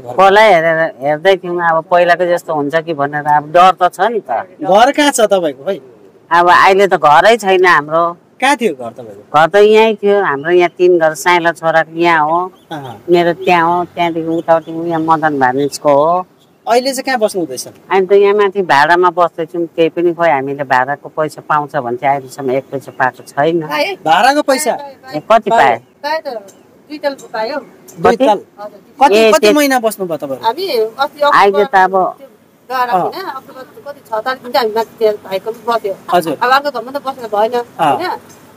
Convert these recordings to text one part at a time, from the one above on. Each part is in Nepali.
घर कसलाई हेरेर हेर्दै थियौँ अब पहिलाको जस्तो हुन्छ कि भनेर। अब डर त छ नि त। घर कहाँ छ तपाईँको भाइ? अब अहिले त घरै छैन हाम्रो। कहाँ थियो घर तपाईँको? घर त यहीँ थियो। हाम्रो यहाँ तिन घर साइला छोराको यहाँ हो। मेरो त्यहाँ हो। त्यहाँदेखि उतापट्टि यहाँ मदन भानिजको हो। अहिले चाहिँ कहाँ बस्नु हुँदैछ? अहिले त यहाँ माथि भाडामा बस्दैछौँ। केही पनि खोइ हामीले भाडाको पैसा पाउँछ भने चाहिँ अहिलेसम्म एक पैसा पाएको छैन। भाडाको पैसा? कति पाए कति? महिना बस्नुभयो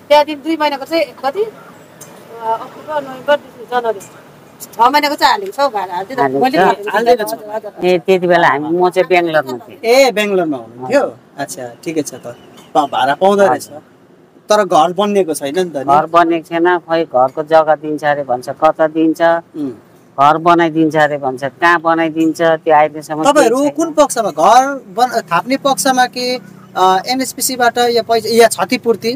त्यहाँदेखि दुई महिनाको चाहिँ कति? अक्टोबर नोभेम्बर जनवरी। छ महिनाको चाहिँ हालेको छ भाडा त्यति बेला हामी म चाहिँ बेङ्गलोरमा थिएँ। ए बेङ्गलोरमा हुनुहुन्थ्यो? अच्छा ठिकै छ त। भाडा पाउँदो रहेछ। तर घर बनिएको छैन नि त। घर बनेको छैन खोइ घरको जग्गा दिन्छ अरे भन्छ कता दिन्छ. घर बनाइदिन्छ अरे भन्छ कहाँ बनाइदिन्छ त्यो अहिलेसम्म तपाईँहरू। कुन पक्षमा घर बन थाप्ने पक्षमा कि एनएसपिसीबाट या पैसा या क्षतिपूर्ति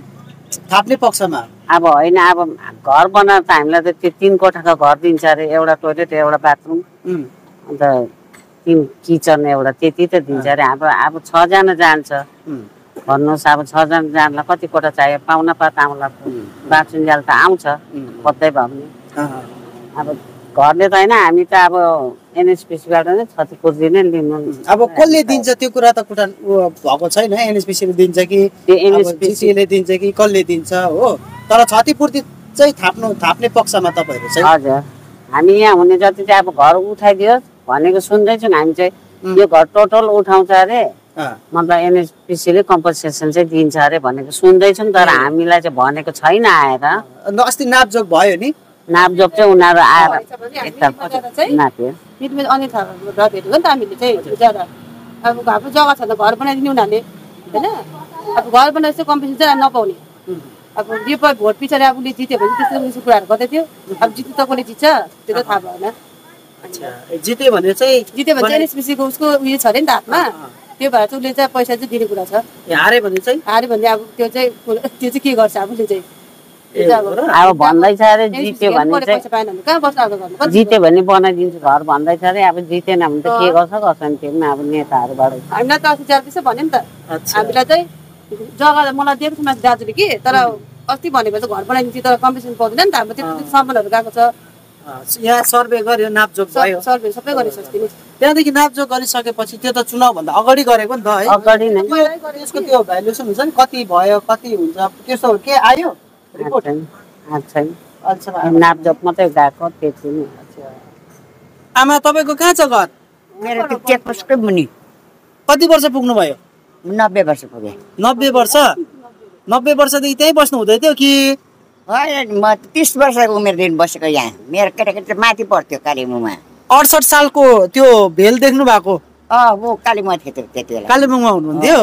थाप्ने पक्षमा अब होइन अब घर बनाएर त हामीलाई त त्यो तिन कोठाको घर दिन्छ अरे एउटा टोइलेट एउटा बाथरुम. अन्त तिन किचन एउटा त्यति त दिन्छ अरे अब अब छजना जान्छ. भन्नुहोस् अब छजना जानलाई कति कोठा चाहियो पाहुना पात आउला बाँचुन्जेल त आउँछ. कतै पनि अँ, अब घरले त होइन हामी त अब एनएसपिसीबाट नै क्षतिपूर्ति नै लिनु। अब कसले दिन्छ त्यो कुरा त कुरा भएको छैन एनएसपिसीले दिन्छ कि त्यो अब एनएसपिसी जिटिएले दिन्छ कि कसले दिन्छ हो। तर क्षतिपूर्ति चाहिँ थाप्नु थाप्ने पक्षमा तपाईँहरू चाहिँ। हजुर। हामी यहाँ हुने जति चाहिँ अब घर उठाइदियोस् भनेको सुन्दैछौँ हामी चाहिँ यो घर टोटल उठाउँछ अरे। मतलब एनएसपिसीले कम्पनसेसन चाहिँ दिन्छ अरे भनेको सुन्दैछौँ तर हामीलाई चाहिँ भनेको छैन आएर। अस्ति नापजोक भयो नि। नापजोप चाहिँ उनीहरू आएर चाहिँ नाप्यो। अनि थाहा भेट्यो नि त हामीले चाहिँ ज्यादा अब हाम्रो जग्गा छ त घर बनाइदिने उनीहरूले होइन? अब घर बनाएर चाहिँ कम्पिटिसन चाहिँ नपाउने। अब यो भोट पछाडि अब उसले जित्यो भने त्यस्तो उस्तो कुराहरू गर्दै थियो। अब जित्यो त कसले जित्छ? त्यो त थाहा भएन। अच्छा जित्यो भने चाहिँ जित्यो भने चाहिँ एनएसपिसीको उसको उयो छ अरे नि त हातमा। त्यो भएर चाहिँ उसले चाहिँ पैसा चाहिँ दिने कुरा छ। ए, हार्यो भने चाहिँ? हार्यो भने अब त्यो चाहिँ त्यो चाहिँ के गर्छ अब उसले चाहिँ त्यो चाहिँ अब भन्दैछ अरे जित्यो भने चाहिँ जित्यो भने बनाइदिन्छु घर भन्दैछ अरे अब जितेन भने त के गर्छ गर्छ नि त्यो पनि अब नेताहरूबाट। हामीलाई त अस्ति चार त्यसै भन्यो नि त। हामीलाई चाहिँ जग्गा मलाई दिएको छ माथि दाजुले कि तर अस्ति भनेपछि घर बनाइदिन्छु तर कम्पिटिसन पाउँदैन नि त हाम्रो त्यति सामानहरू गएको छ। यहाँ सर्वे गर्यो नापजोक भयो। सर्भे सबै अस्ति नै। त्यहाँदेखि नापजोक गरिसकेपछि त्यो त चुनावभन्दा अगाडि गरेको नि त है। अगाडि नै। त्यो त्यसको त्यो भ्यालुएसन हुन्छ नि कति भयो कति हुन्छ त्यस्तो के आयो? रिपोर्ट छैन नापजोप मात्रै गएको त्यति नै। आमा तपाईँको कहाँ छ घर? मेरो त्यो चेकपोस्टकै मुनि। कति वर्ष पुग्नु भयो? नब्बे वर्ष पुगेँ। नब्बे वर्ष? नब्बे वर्षदेखि त्यहीँ बस्नु हुँदै थियो कि म तिस वर्षको उमेरदेखि बसेको यहाँ। मेरो केटाकेटी माथि पर्थ्यो कालिम्पोङमा अडसठ सालको त्यो भेल देख्नु भएको? अँ कालिम्पोङ थियो त्यो त्यति बेला। कालेबुङमा हुनुहुन्थ्यो?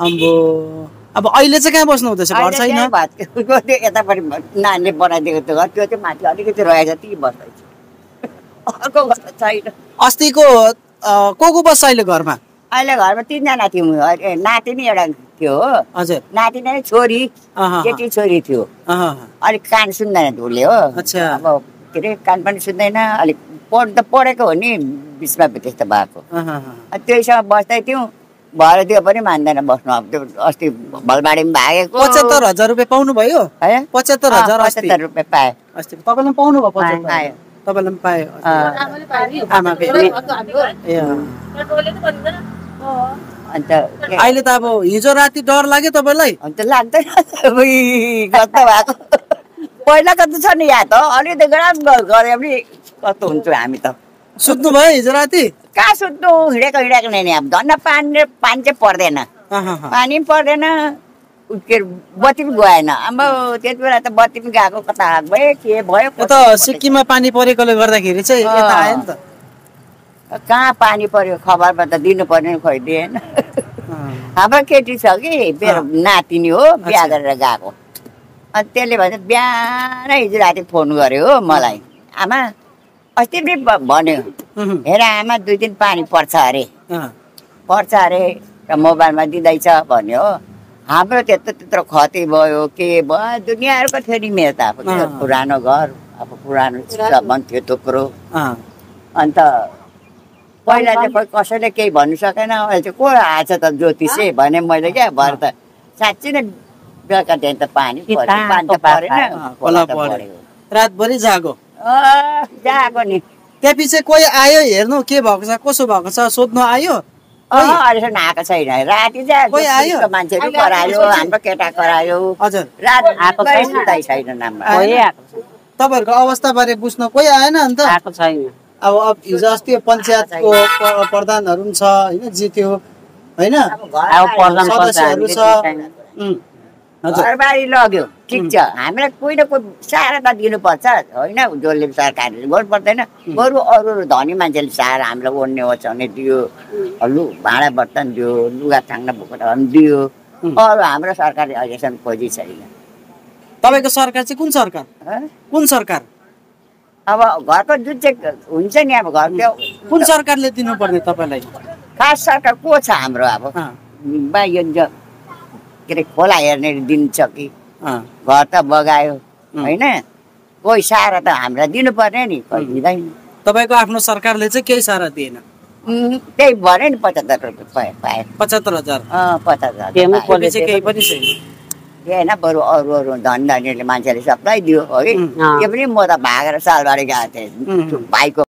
अम्बो अब अहिले चाहिँ कहाँ बस्नु हुँदैछ घर छैन। त्यो यतापट्टि नानीले बनाइदिएको त्यो घर। त्यो चाहिँ माथि अलिकति रहेछ त्यही बस्दैछ। अर्को घर छैन। अस्तिको को को बस्छ अहिले घरमा? अहिले घरमा तिनजना थियौँ अहिले नातिनी एउटा थियो हो। हजुर। नातिनी नै छोरी केटी छोरी थियो। अहँ, अलिक कान सुन्दैन उसले हो। अच्छा। अब के अरे कान पनि सुन्दैन अलिक पढ त पढेको हो नि बिचमा त्यस्तो भएको। अहँ, अहँ। अनि त्यहीसँग बस्दै थियौँ। भएर त्यो पनि मान्दैन बस्नु। अब त्यो अस्ति भलबाडी पनि भागेको। पचहत्तर हजार रुपियाँ पाउनु भयो है? पचहत्तर हजार अस्ति। पचहत्तर रुपियाँ पाएँ। अस्ति। तपाईँले पनि पाउनु भयो पाएँ। तपाईँले पनि पायो आमाले अन्त अहिले त अब हिजो राति डर लाग्यो तपाईँलाई। अन्त लाग्दैन कस्तो भएको? पहिलाको त छ नि यहाँ त अलिकति गराम गरे पनि कस्तो हुन्छौँ हामी त। सुत्नु भयो हिजो राति? कहाँ सुत्नु? हिँडेको हिँडेको नै अब। धन्न पानी पानी चाहिँ पर्दैन। पानी पनि पर्दैन। के अरे बत्ती पनि गएन। अब त्यति बेला त बत्ती पनि गएको। कता भयो के भयो? यता सिक्किममा पानी परेकोले गर्दाखेरि चाहिँ यता आयो नि त। कहाँ पानी पर्यो? खबरमा त दिनु पर्ने खोइ दिएन। हाम्रो केटी छ कि मेरो नातिनी हो बिहा गरेर गएको। अनि त्यसले भन्छ बिहानै हिजो राति फोन गर्यो हो मलाई। आमा अस्ति पनि भन्यो हेर आमा दुई दिन पानी पर्छ अरे। पर्छ अरे र मोबाइलमा दिँदैछ भन्यो हो। हाम्रो त्यत्रो त्यत्रो खती भयो के भयो? दुनियाँहरूको थियो नि मेरो त अब। पुरानो घर अब पुरानो सामान थियो थुप्रो। अन्त पहिला चाहिँ खोइ कसैले केही भन्नु सकेन। अहिले चाहिँ को आएछ त ज्योतिषे? भने मैले क्या भरे त साँच्ची नै बेलुका त्यहाँ त पानी पानी त परेन। त रातभरि जागो। जाएको नि। त्यहाँ पछि कोही आयो हेर्नु? के भएको छ? कसो भएको छ? सोध्नु आयो? अहिलेसम्म आएको छैन। राति चाहिँ कोही आयो? ज्योतिषको मान्छेहरू करायो हाम्रो केटा करायो। हजुर। रात आएको छैन। आएको। तपाईँहरूको अवस्थाबारे बुझ्न कोही आएन अन्त? आएको छैन। अब अब हिजो अस्ति पञ्चायतको प्रधानहरू पनि छ होइन जित्यो होइन? सदस्यहरू छ। घरबारी लग्यो ठिक छ। हामीलाई कोही न कोही सारा त दिनुपर्छ होइन? जसले सरकारले गर्नु पर्दैन। बरु अरू अरू धनी मान्छेले सारा हामीलाई ओढ्ने ओछ्याउने दियो। लु भाँडा बर्तन दियो लुगा टाङ्ना बोकेर पनि दियो. अरू हाम्रो सरकारले अहिलेसम्म खोजी छैन। तपाईँको सरकार चाहिँ कुन सरकार? हँ? कुन सरकार? अब घरको जुन चाहिँ हुन्छ नि अब घरको कुन सरकारले दिनुपर्ने तपाईँलाई? खास सरकार को छ हाम्रो अब? यो के अरे खोला हेर्ने दिन्छ कि? घर त बगायो. होइन? कोही सारा त हामीलाई दिनुपर्ने नि कोही. दिँदैन। तपाईँको आफ्नो सरकारले चाहिँ केही सारा दिएन? त्यही भन्यो नि पचहत्तर रुपियाँ पाए पचहत्तर हजार। चाहिँ केही पनि छैन। थिएन बरु अरू अरू धनी धनीले मान्छेले सबलाई दियो हो कि। त्यो पनि म त भागेर सालबारी गएको थिएँ. भाइको